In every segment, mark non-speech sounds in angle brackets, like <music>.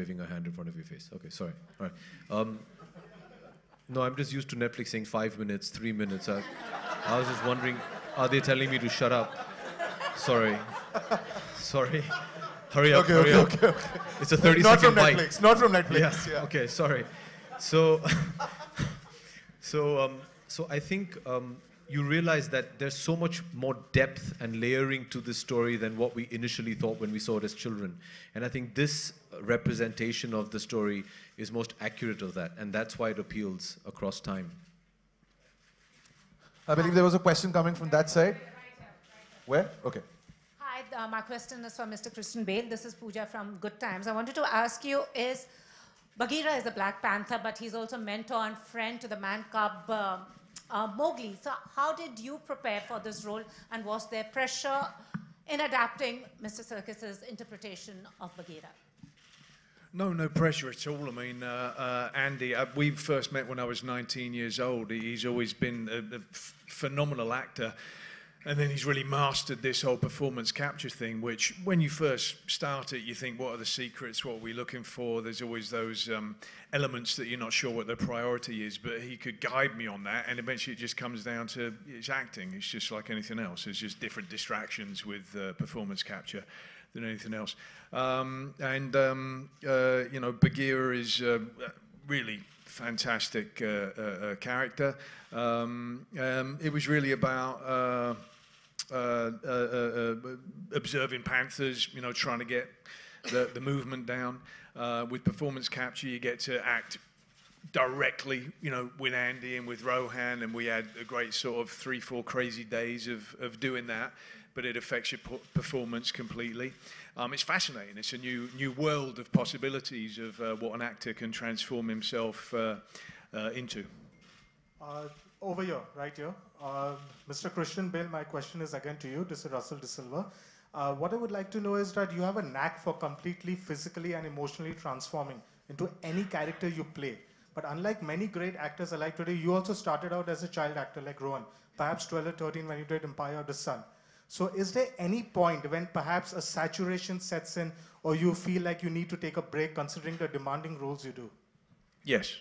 waving a hand in front of your face. Okay, sorry. All right. Um, no, I'm just used to Netflix saying five minutes, three minutes. I, I was just wondering, are they telling me to shut up? Sorry. Sorry. Hurry up, Okay, hurry okay, up. okay, okay. It's a 30 Not second from bite. Netflix. Not from Netflix. Yeah. Yeah. Okay, sorry. So, <laughs> so, um, so I think um, you realize that there's so much more depth and layering to this story than what we initially thought when we saw it as children. And I think this representation of the story is most accurate of that, and that's why it appeals across time. I believe there was a question coming from that side. Where? Okay. Hi, uh, my question is for Mr. Christian Bale. This is Pooja from Good Times. I wanted to ask you is Bagheera is the Black Panther, but he's also mentor and friend to the man cub uh, uh, Mowgli. So how did you prepare for this role, and was there pressure in adapting Mr. Serkis's interpretation of Bagheera? No, no pressure at all. I mean, uh, uh, Andy, uh, we first met when I was 19 years old. He's always been a, phenomenal actor. And then he's really mastered this whole performance capture thing, which when you first start it, you think, what are the secrets? What are we looking for? There's always those um, elements that you're not sure what the priority is, but he could guide me on that. And eventually it just comes down to it's acting. It's just like anything else. It's just different distractions with uh, performance capture than anything else. Um, and, um, uh, you know, Bagheera is uh, really fantastic uh, uh, uh, character. Um, um, it was really about observing panthers, you know, trying to get the, the movement down. Uh, with performance capture, you get to act directly, you know, with Andy and with Rohan, and we had a great sort of three, four crazy days of, of doing that, but it affects your performance completely. Um, it's fascinating. It's a new new world of possibilities of uh, what an actor can transform himself uh, uh, into. Over here, right here. Uh, Mr. Christian Bale, my question is again to you. Is Russell De Silva. Uh, what I would like to know is that you have a knack for completely physically and emotionally transforming into any character you play. But unlike many great actors alike today, you also started out as a child actor like Rohan, perhaps 12 or 13 when you did Empire of the Sun. So is there any point when perhaps a saturation sets in or you feel like you need to take a break considering the demanding roles you do? Yes.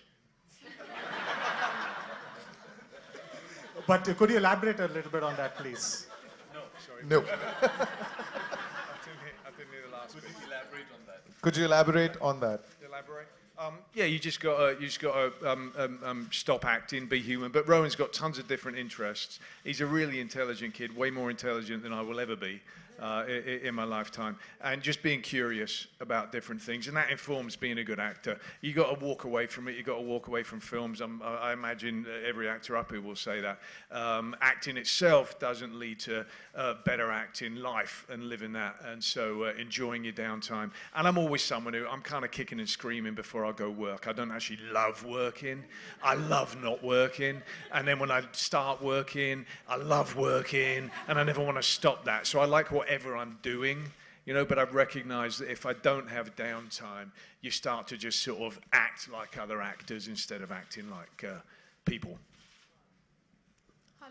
But uh, could you elaborate a little bit on that, please? No, sorry. No. <laughs> I didn't hear, I didn't hear the last bit. elaborate on that? Could you elaborate on that? Elaborate. Um, yeah, you just got to you just got to um, um, um, stop acting, be human. But Rohan's got tons of different interests. He's a really intelligent kid, way more intelligent than I will ever be uh, in, my lifetime. And just being curious about different things, and that informs being a good actor. You got to walk away from it. You got to walk away from films. Um, I imagine every actor up here will say that. Um, acting itself doesn't lead to uh, better acting life and living that, and so uh, enjoying your downtime. And I'm always someone who I'm kind of kicking and screaming before I go work. I don't actually love working. I love not working. And then when I start working, I love working, and I never want to stop that. So I like whatever I'm doing. You know, but I've recognized that if I don't have downtime, you start to just sort of act like other actors instead of acting like uh, people.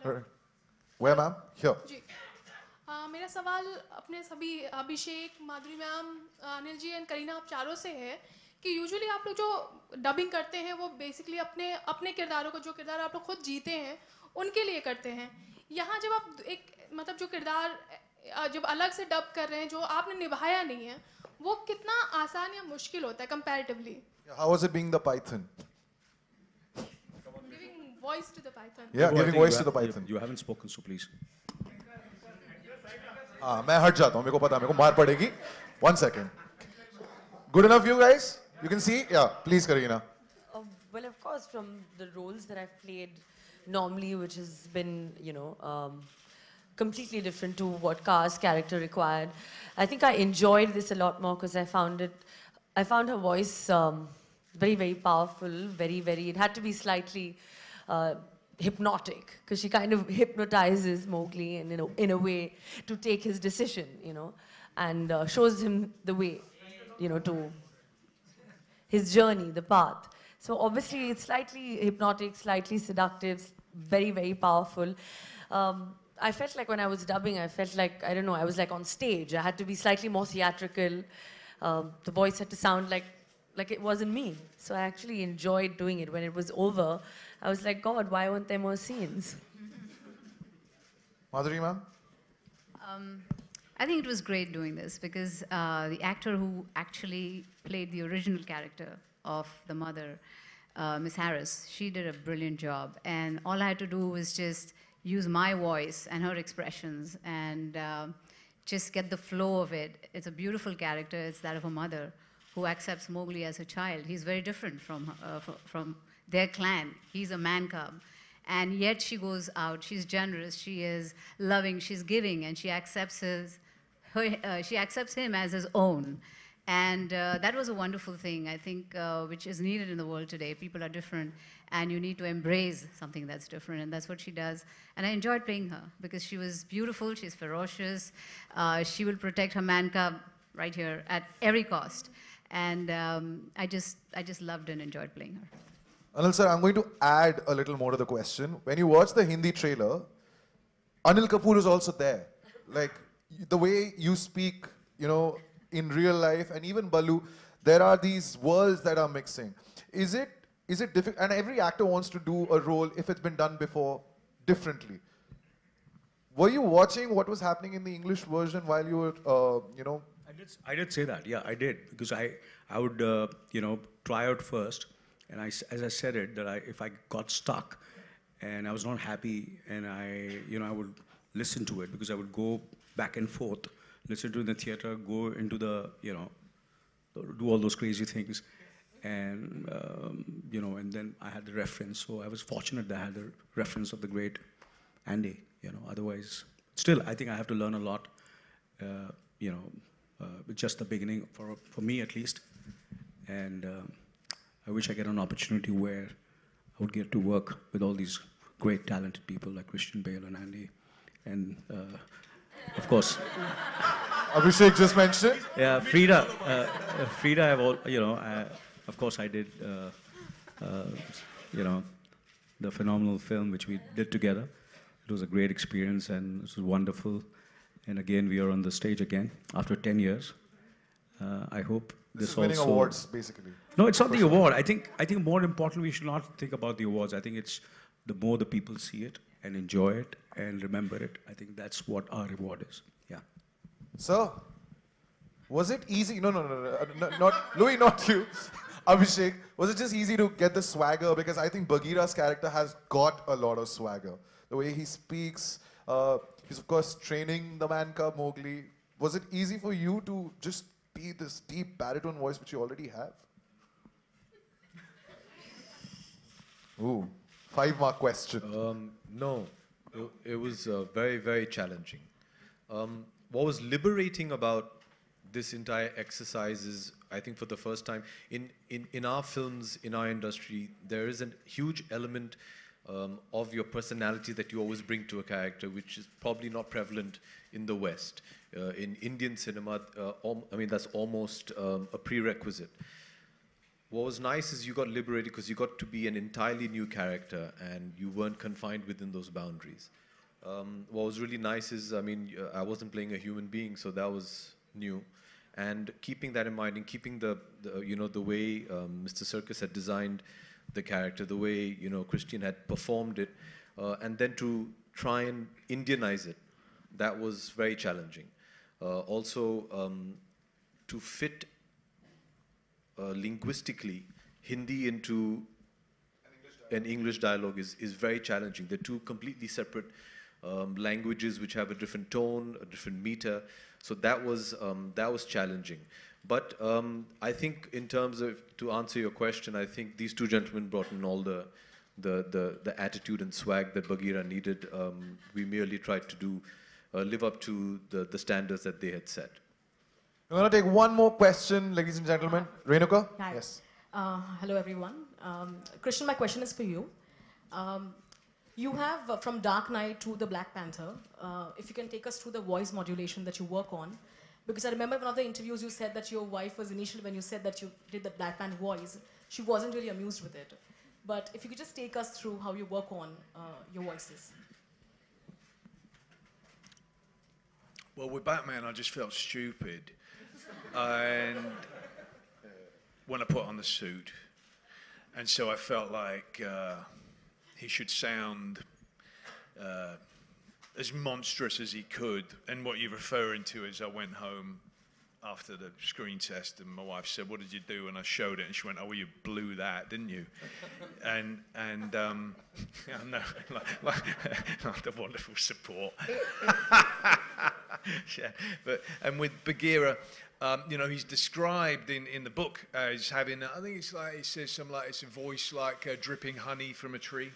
Alright. Where, ma'am? Here. जी आ, मेरा सवाल अपने सभी Abhishek Madhuri ma'am Anil ji and Kareena आप चारों से है कि usually आप लोग जो डबिंग करते हैं वो बेसिकली अपने अपने किरदारों को जो किरदार आप लोग खुद जीते हैं उनके लिए करते हैं यहाँ जब आप एक मतलब जो किरदार अ, जब अलग से डब कर रहे हैं जो आपने निभाया नहीं है वो कितना आसान या मुश्किल होता है comparatively how was it being the python giving voice to the python या giving voice to the python you haven't spoken so please हाँ मैं हट जाता हूँ मेरे को पता है मेरे को मार पड़ेगी। One second good enough you guys you can see yeah please करिए ना well of course from the roles that I played normally which has been you know um, completely different to what Kaa's character required. I think I enjoyed this a lot more because I found it, I found her voice um, very, very powerful, very, very, it had to be slightly uh, hypnotic because she kind of hypnotizes Mowgli in, in, a, in a way to take his decision, you know, and uh, shows him the way, you know, to his journey, the path. So obviously it's slightly hypnotic, slightly seductive, very, very powerful. Um, I felt like when I was dubbing, I felt like, I don't know, I was like on stage. I had to be slightly more theatrical. Um, the voice had to sound like like it wasn't me. So I actually enjoyed doing it. When it was over, I was like, God, why weren't there more scenes? <laughs> Madhuri, ma'am? Um, I think it was great doing this because uh, the actor who actually played the original character of the mother, uh, Miss Harris, she did a brilliant job. And all I had to do was just use my voice and her expressions and uh, just get the flow of it. It's a beautiful character. It's that of a mother who accepts Mowgli as a child. He's very different from, uh, from their clan. He's a man cub. And yet she goes out, she's generous, she is loving, she's giving, and she accepts, his, her, uh, she accepts him as his own. And uh, that was a wonderful thing, I think, uh, which is needed in the world today. People are different, and you need to embrace something that's different, and that's what she does. And I enjoyed playing her because she was beautiful, she's ferocious, uh, she will protect her man cub right here at every cost. And um, I, just, I just loved and enjoyed playing her. Anil sir, I'm going to add a little more to the question. When you watch the Hindi trailer, Anil Kapoor is also there. Like the way you speak, you know, in real life, and even Baloo, there are these worlds that are mixing. Is it is it difficult? And every actor wants to do a role if it's been done before differently. Were you watching what was happening in the English version while you were, uh, you know? I did, I did say that. Yeah, I did because I I would uh, you know try out first and I, as I said it, that I, if I got stuck and I was not happy, and I, you know, I would listen to it because I would go back and forth, listen to the theater, go into the, you know, do all those crazy things, and um, you know, and then I had the reference. So I was fortunate that I had the reference of the great Andy. You know, otherwise, still, I think I have to learn a lot. Uh, you know, uh, just the beginning for for me at least, and. Um, I wish I get an opportunity where I would get to work with all these great talented people like Christian Bale and Andy, and uh, of course. Abhishek just mentioned. Yeah, Freida. Uh, Freida, I've all, you know, I, of course I did, uh, uh, you know, the phenomenal film which we did together. It was a great experience and it was wonderful. And again, we are on the stage again after 10 years. Uh, I hope this, this is winning also, awards, basically. No, it's not the award. I think I think more importantly, we should not think about the awards. I think it's the more the people see it and enjoy it and remember it. I think that's what our reward is. Yeah. So, was it easy? No, no, no, no, uh, no not Louis, not you. <laughs> Abhishek, was it just easy to get the swagger? Because I think Bagheera's character has got a lot of swagger. The way he speaks, uh, he's of course training the man cub Mowgli. Was it easy for you to just be this deep baritone voice which you already have? Ooh, five mark question. Um, no, it, was uh, very, very challenging. Um, what was liberating about this entire exercise is, I think, for the first time in, in, in our films, in our industry, there is a huge element um, of your personality that you always bring to a character, which is probably not prevalent in the West. Uh, in Indian cinema, uh, I mean, that's almost um, a prerequisite. What was nice is you got liberated because you got to be an entirely new character and you weren't confined within those boundaries. Um, what was really nice is, I mean, uh, I wasn't playing a human being, so that was new. And keeping that in mind and keeping the, the you know, the way um, Mr. Serkis had designed the character, the way, you know, Christian had performed it, uh, and then to try and Indianize it, that was very challenging. Uh, also, um, to fit linguistically Hindi into an English dialogue is, is very challenging. They're two completely separate um, languages which have a different tone, a different meter. So that was, um, that was challenging. But um, I think in terms of, to answer your question, I think these two gentlemen brought in all the, the, the, the attitude and swag that Bagheera needed. Um, we merely tried to do, uh, live up to the, the standards that they had set. I'm going to take one more question, ladies and gentlemen. Renuka? Hi. Yes. Uh, hello, everyone. Um, Christian, my question is for you. Um, you have, uh, from Dark Knight to the Black Panther, uh, if you can take us through the voice modulation that you work on. Because I remember one of the interviews you said that your wife was initially, when you said that you did the Black Panther voice, she wasn't really amused with it. But if you could just take us through how you work on uh, your voices. Well, with Batman, I just felt stupid. And when I put on the suit. And so I felt like uh, he should sound uh, as monstrous as he could. And what you're referring to is I went home after the screen test and my wife said, what did you do? And I showed it and she went, oh, well, you blew that, didn't you? and, and um, <laughs> no, <laughs> like, like, <laughs> like the wonderful support. yeah, but, and with Bagheera, um, you know, he's described in, in the book as having, I think it's like, he says something like, it's a voice like uh, dripping honey from a tree.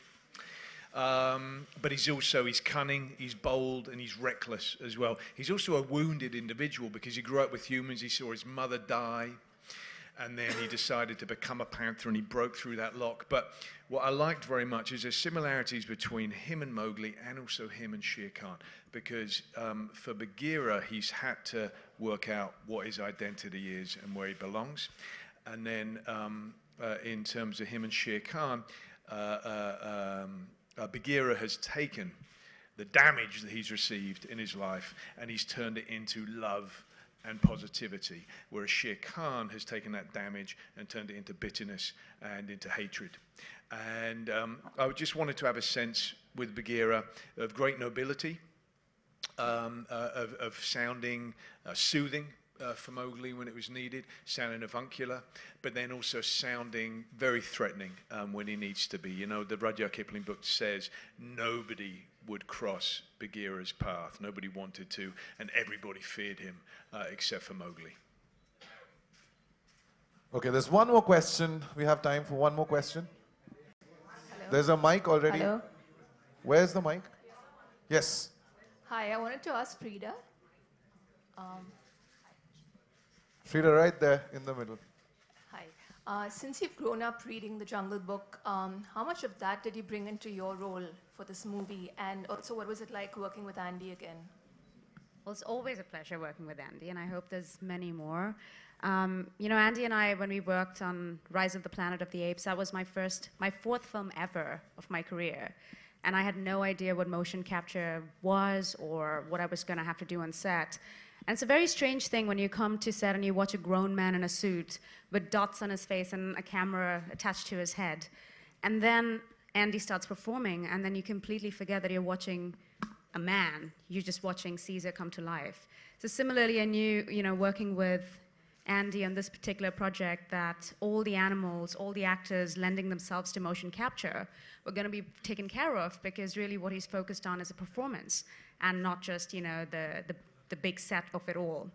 Um, but he's also, he's cunning, he's bold, and he's reckless as well. He's also a wounded individual because he grew up with humans. He saw his mother die, and then he decided to become a panther, and he broke through that lock. But what I liked very much is there's similarities between him and Mowgli, and also him and Shere Khan, because um, for Bagheera, he's had to work out what his identity is and where he belongs. And then um, uh, in terms of him and Shere Khan, uh, uh, um, uh, Bagheera has taken the damage that he's received in his life and he's turned it into love and positivity, whereas Shere Khan has taken that damage and turned it into bitterness and into hatred. And um, I just wanted to have a sense with Bagheera of great nobility, um, uh, of, of, sounding uh, soothing uh, for Mowgli when it was needed, sounding avuncular, but then also sounding very threatening um, when he needs to be. You know, the Rudyard Kipling book says nobody would cross Bagheera's path. Nobody wanted to, and everybody feared him uh, except for Mowgli. Okay, there's one more question. We have time for one more question. Hello. There's a mic already. Hello. Where's the mic? Yes. Hi, I wanted to ask Freida. Um, Freida, right there in the middle. Hi. Uh, since you've grown up reading the Jungle Book, um, how much of that did you bring into your role for this movie? And also, what was it like working with Andy again? Well, it's always a pleasure working with Andy, and I hope there's many more. Um, you know, Andy and I, when we worked on Rise of the Planet of the Apes, that was my first, my fourth film ever of my career. And I had no idea what motion capture was or what I was going to have to do on set. And it's a very strange thing when you come to set and you watch a grown man in a suit with dots on his face and a camera attached to his head. And then Andy starts performing, and then you completely forget that you're watching a man. You're just watching Caesar come to life. So similarly, I knew, you know, working with Andy on this particular project that all the animals, all the actors lending themselves to motion capture were going to be taken care of because really what he's focused on is a performance and not just, you know, the, the the big set of it all.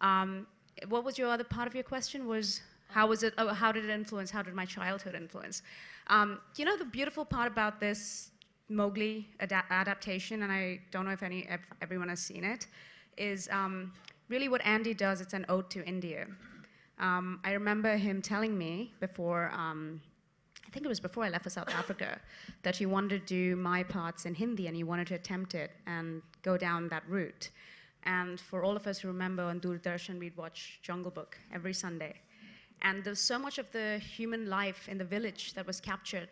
Um, what was your other part of your question? Was how was it? Oh, how did it influence? How did my childhood influence? Um, you know, the beautiful part about this Mowgli ad- adaptation, and I don't know if any if everyone has seen it, is um, really what Andy does. It's an ode to India. Um, I remember him telling me before. Um, I think it was before I left for South Africa, that he wanted to do my parts in Hindi and he wanted to attempt it and go down that route. And for all of us who remember on Doordarshan, we'd watch Jungle Book every Sunday. And there's so much of the human life in the village that was captured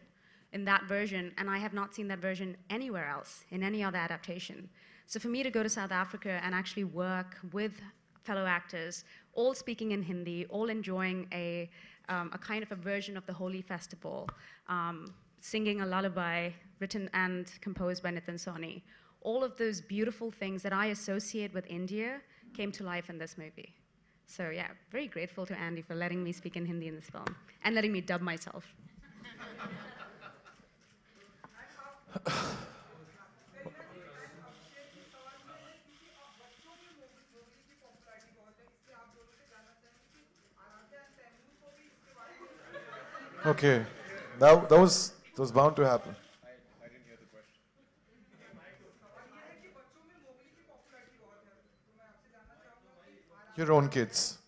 in that version, and I have not seen that version anywhere else in any other adaptation. So for me to go to South Africa and actually work with fellow actors, all speaking in Hindi, all enjoying a, um, a kind of a version of the Holi Festival, um, singing a lullaby written and composed by Nitin Sawhney, all of those beautiful things that I associate with India came to life in this movie. So yeah, very grateful to Andy for letting me speak in Hindi in this film and letting me dub myself. okay, that, that, was, that was bound to happen. Your own kids.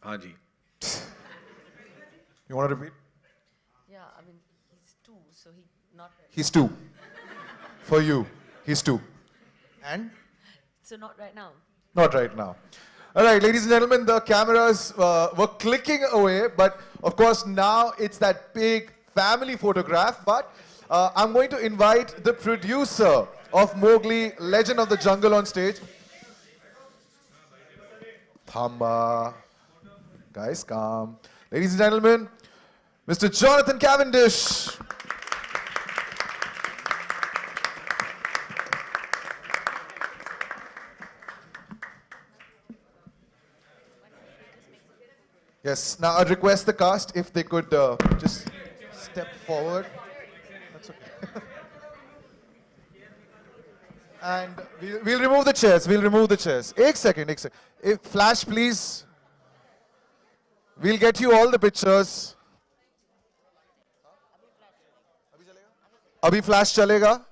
Haji. You want to repeat? Yeah, I mean, he's two, so he not. He's two. For you, he's two. And? So not right now. Not right now. All right, ladies and gentlemen, the cameras uh, were clicking away, but of course now it's that big family photograph. But uh, I'm going to invite the producer of Mowgli, Legend of the Jungle on stage. Thamba. Guys, calm. Ladies and gentlemen, Mr. Jonathan Cavendish. Yes, now I'd request the cast if they could uh, just step forward. That's okay. And we'll, we'll remove the chairs. We'll remove the chairs. Ek second. If flash, please. We'll get you all the pictures. Abhi flash chalega.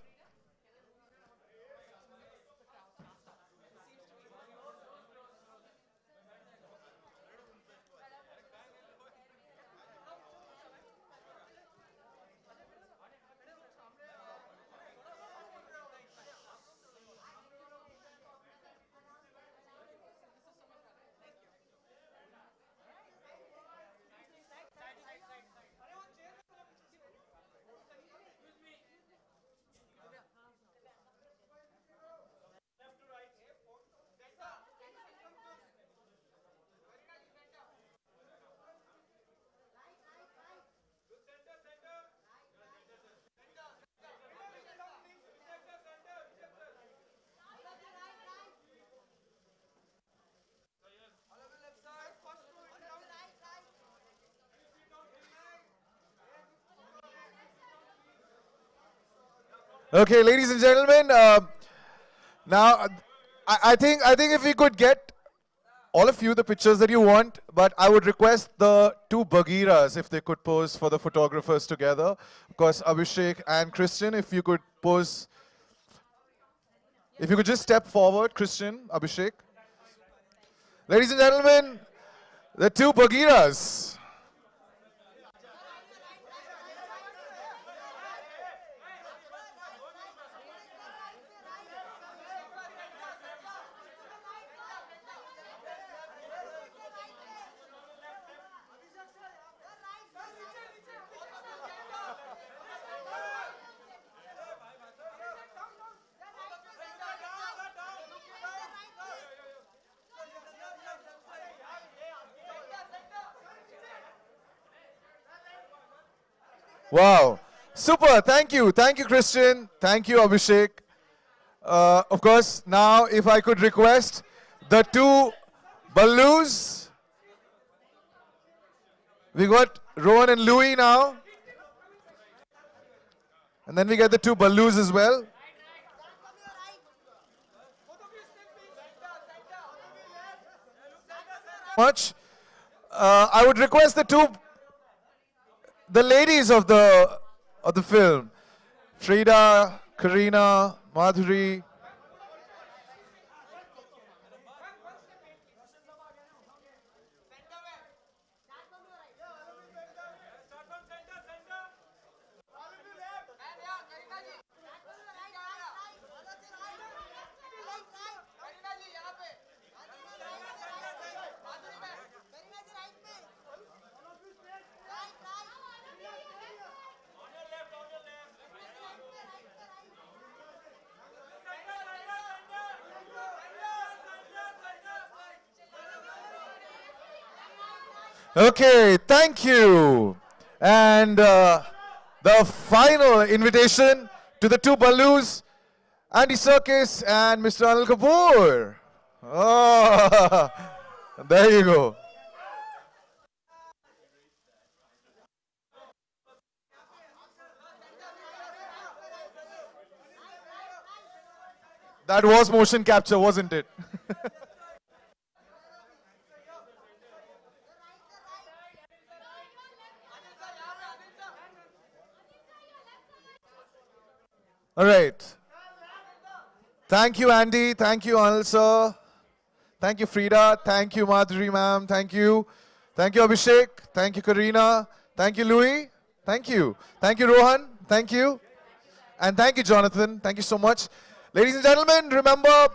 Okay, ladies and gentlemen, uh, now I, I think I think if we could get all of you the pictures that you want, but I would request the two Bagheeras if they could pose for the photographers together. Of course, Abhishek and Christian, if you could pose. If you could just step forward, Christian, Abhishek. Ladies and gentlemen, the two Bagheeras. Wow. Super. Thank you. Thank you, Christian. Thank you, Abhishek. Uh, of course, now if I could request the two Baloos. We got Rohan and Louis now. And then we get the two Baloos as well. Much. Uh, I would request the two the ladies of the of the film, Freida, Kareena, Madhuri. Okay, thank you. And uh, the final invitation to the two Baloos, Andy Serkis and Mr. Anil Kapoor. Oh, <laughs> there you go. That was motion capture, wasn't it? <laughs> All right. Thank you, Andy. Thank you, Anil sir. Thank you, Freida. Thank you, Madhuri ma'am. Thank you. Thank you, Abhishek. Thank you, Kareena. Thank you, Louis. Thank you. Thank you, Rohan. Thank you. And thank you, Jonathan. Thank you so much. Ladies and gentlemen, remember,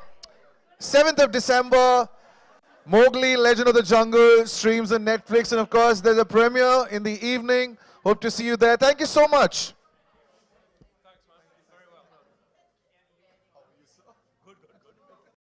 7th of December, Mowgli, Legend of the Jungle, streams on Netflix. And of course, there's a premiere in the evening. Hope to see you there. Thank you so much.